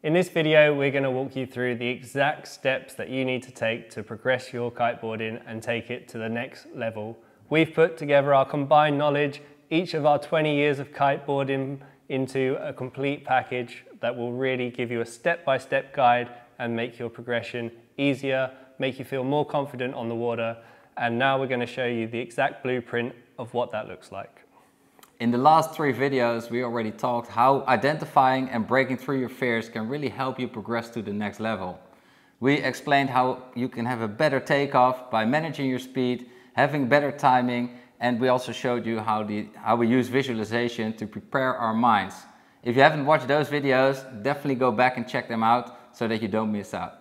In this video, we're going to walk you through the exact steps that you need to take to progress your kiteboarding and take it to the next level. We've put together our combined knowledge, each of our 20 years of kiteboarding into a complete package that will really give you a step-by-step -step guide and make your progression easier, make you feel more confident on the water. And now we're going to show you the exact blueprint of what that looks like. In the last three videos, we already talked how identifying and breaking through your fears can really help you progress to the next level. We explained how you can have a better takeoff by managing your speed, having better timing, and we also showed you how, the, how we use visualization to prepare our minds. If you haven't watched those videos, definitely go back and check them out so that you don't miss out.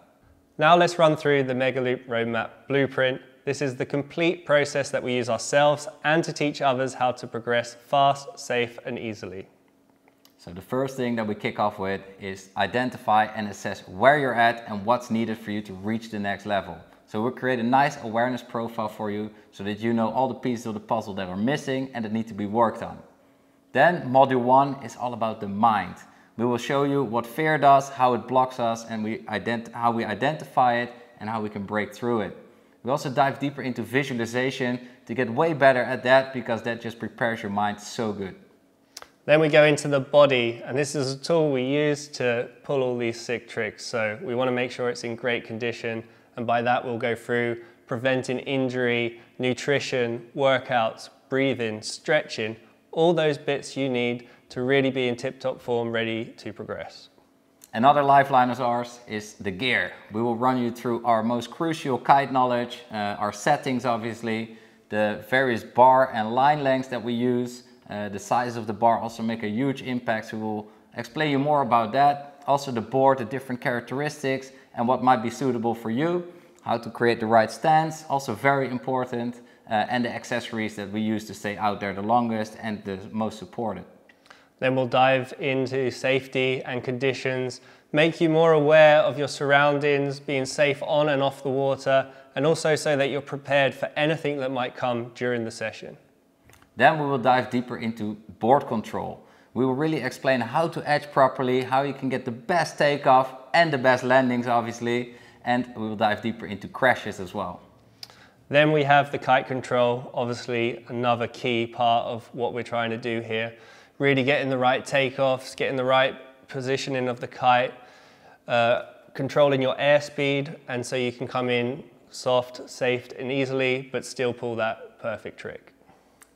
Now let's run through the Megaloop Roadmap Blueprint this is the complete process that we use ourselves and to teach others how to progress fast, safe and easily. So the first thing that we kick off with is identify and assess where you're at and what's needed for you to reach the next level. So we'll create a nice awareness profile for you so that you know all the pieces of the puzzle that are missing and that need to be worked on. Then module one is all about the mind. We will show you what fear does, how it blocks us and we how we identify it and how we can break through it. We also dive deeper into visualization to get way better at that because that just prepares your mind so good. Then we go into the body and this is a tool we use to pull all these sick tricks. So we want to make sure it's in great condition and by that we'll go through preventing injury, nutrition, workouts, breathing, stretching, all those bits you need to really be in tip-top form ready to progress. Another lifeline of ours is the gear. We will run you through our most crucial kite knowledge, uh, our settings obviously, the various bar and line lengths that we use. Uh, the size of the bar also make a huge impact, so we'll explain you more about that. Also the board, the different characteristics and what might be suitable for you. How to create the right stance, also very important. Uh, and the accessories that we use to stay out there the longest and the most supported. Then we'll dive into safety and conditions, make you more aware of your surroundings, being safe on and off the water, and also so that you're prepared for anything that might come during the session. Then we will dive deeper into board control. We will really explain how to edge properly, how you can get the best takeoff and the best landings obviously, and we will dive deeper into crashes as well. Then we have the kite control, obviously another key part of what we're trying to do here really getting the right takeoffs, getting the right positioning of the kite, uh, controlling your airspeed, and so you can come in soft, safe, and easily, but still pull that perfect trick.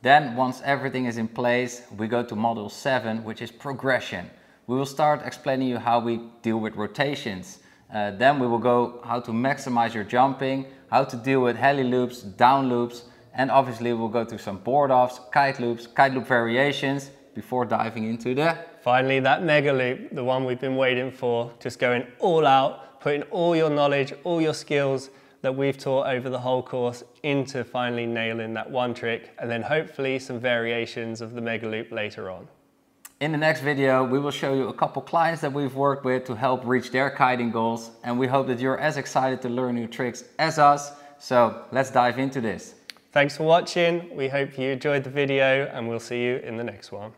Then, once everything is in place, we go to module 7, which is progression. We will start explaining you how we deal with rotations. Uh, then we will go how to maximize your jumping, how to deal with heli loops, down loops, and obviously we'll go through some board offs, kite loops, kite loop variations, before diving into the... Finally, that mega loop, the one we've been waiting for, just going all out, putting all your knowledge, all your skills that we've taught over the whole course into finally nailing that one trick and then hopefully some variations of the mega loop later on. In the next video, we will show you a couple clients that we've worked with to help reach their kiting goals. And we hope that you're as excited to learn new tricks as us. So let's dive into this. Thanks for watching. We hope you enjoyed the video and we'll see you in the next one.